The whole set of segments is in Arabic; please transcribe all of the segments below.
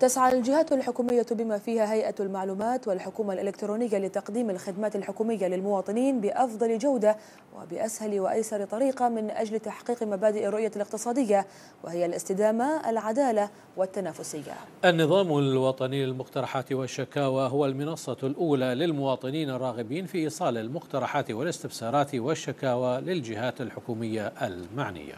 تسعى الجهات الحكومية بما فيها هيئة المعلومات والحكومة الإلكترونية لتقديم الخدمات الحكومية للمواطنين بأفضل جودة وبأسهل وأيسر طريقة من أجل تحقيق مبادئ الرؤية الاقتصادية وهي الاستدامة العدالة والتنافسية. النظام الوطني للمقترحات والشكاوى هو المنصة الأولى للمواطنين الراغبين في إيصال المقترحات والاستفسارات والشكاوى للجهات الحكومية المعنية.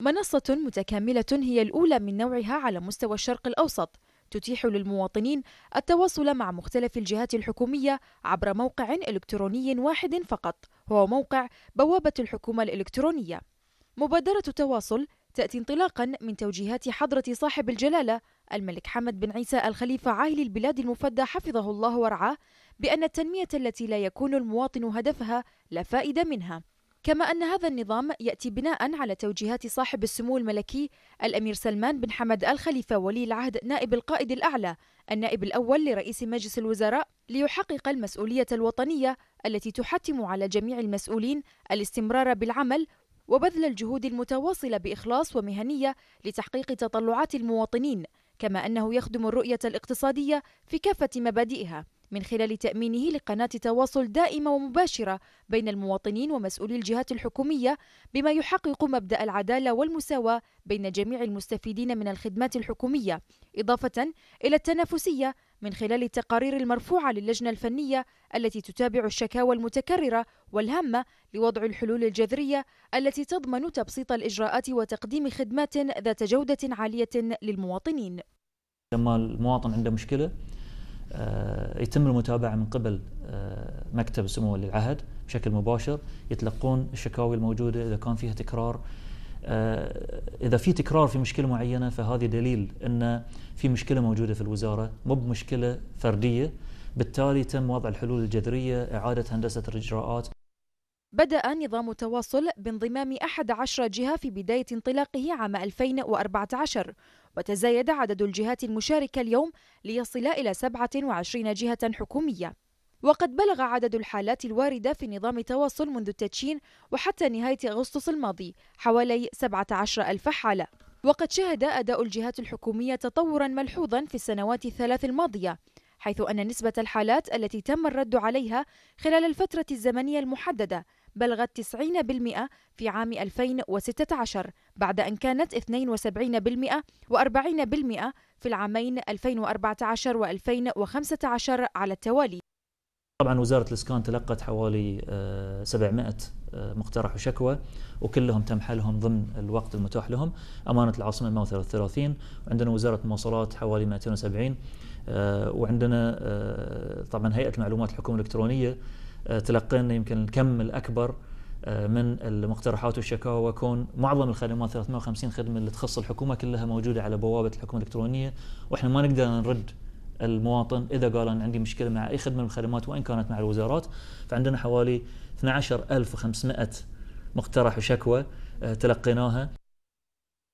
منصة متكاملة هي الأولى من نوعها على مستوى الشرق الأوسط تتيح للمواطنين التواصل مع مختلف الجهات الحكومية عبر موقع إلكتروني واحد فقط هو موقع بوابة الحكومة الإلكترونية. مبادرة التواصل تأتي انطلاقا من توجيهات حضرة صاحب الجلالة الملك حمد بن عيسى الخليفة عاهل البلاد المفدى حفظه الله ورعاه بأن التنمية التي لا يكون المواطن هدفها لا فائدة منها. كما أن هذا النظام يأتي بناء على توجيهات صاحب السمو الملكي الأمير سلمان بن حمد الخليفة ولي العهد نائب القائد الأعلى النائب الأول لرئيس مجلس الوزراء ليحقق المسؤولية الوطنية التي تحتم على جميع المسؤولين الاستمرار بالعمل وبذل الجهود المتواصلة بإخلاص ومهنية لتحقيق تطلعات المواطنين كما أنه يخدم الرؤية الاقتصادية في كافة مبادئها. من خلال تأمينه لقناة تواصل دائمة ومباشرة بين المواطنين ومسؤولي الجهات الحكومية بما يحقق مبدأ العدالة والمساواة بين جميع المستفيدين من الخدمات الحكومية إضافة إلى التنافسية من خلال التقارير المرفوعة للجنة الفنية التي تتابع الشكاوى المتكررة والهامة لوضع الحلول الجذرية التي تضمن تبسيط الإجراءات وتقديم خدمات ذات جودة عالية للمواطنين. لما المواطن عنده مشكلة يتم المتابعة من قبل آه، مكتب سمو ولي العهد بشكل مباشر يتلقون الشكاوي الموجودة إذا كان فيها تكرار. آه، إذا في تكرار في مشكلة معينة فهذه دليل أن في مشكلة موجودة في الوزارة مو بمشكلة فردية. بالتالي تم وضع الحلول الجذرية إعادة هندسة الإجراءات. بدأ نظام التواصل بانضمام 11 جهة في بداية انطلاقه عام 2014 وتزايد عدد الجهات المشاركة اليوم ليصل إلى 27 جهة حكومية. وقد بلغ عدد الحالات الواردة في نظام التواصل منذ التدشين وحتى نهاية أغسطس الماضي حوالي 17 ألف حالة. وقد شهد أداء الجهات الحكومية تطورا ملحوظا في السنوات الثلاث الماضية حيث أن نسبة الحالات التي تم الرد عليها خلال الفترة الزمنية المحددة بلغت 90% في عام 2016 بعد أن كانت 72% و40% في العامين 2014 و2015 على التوالي. طبعا وزارة الإسكان تلقت حوالي 700 آه، آه، مقترح وشكوى وكلهم تم حلهم ضمن الوقت المتاح لهم. أمانة العاصمة 133 وعندنا وزارة المواصلات حوالي 270 آه، وعندنا طبعا هيئة المعلومات الحكومة الإلكترونية تلقينا يمكن الكم الأكبر من المقترحات والشكاوى وكون معظم الخدمات 350 خدمة اللي تخص الحكومة كلها موجودة على بوابة الحكومة الإلكترونية. وإحنا ما نقدر نرد المواطن إذا قال أنا عندي مشكلة مع أي خدمة من الخدمات وإن كانت مع الوزارات. فعندنا حوالي 12500 مقترح وشكوى آه، تلقيناها.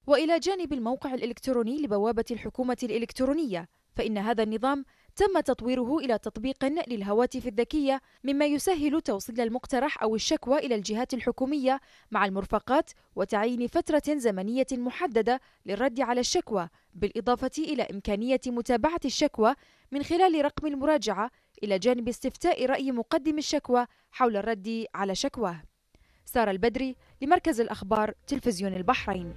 وإلى جانب الموقع الإلكتروني لبوابة الحكومة الإلكترونية فإن هذا النظام تم تطويره إلى تطبيق للهواتف الذكية مما يسهل توصيل المقترح أو الشكوى إلى الجهات الحكومية مع المرفقات وتعيين فترة زمنية محددة للرد على الشكوى بالإضافة إلى إمكانية متابعة الشكوى من خلال رقم المراجعة إلى جانب استفتاء رأي مقدم الشكوى حول الرد على شكواه. سارة البدري لمركز الأخبار تلفزيون البحرين.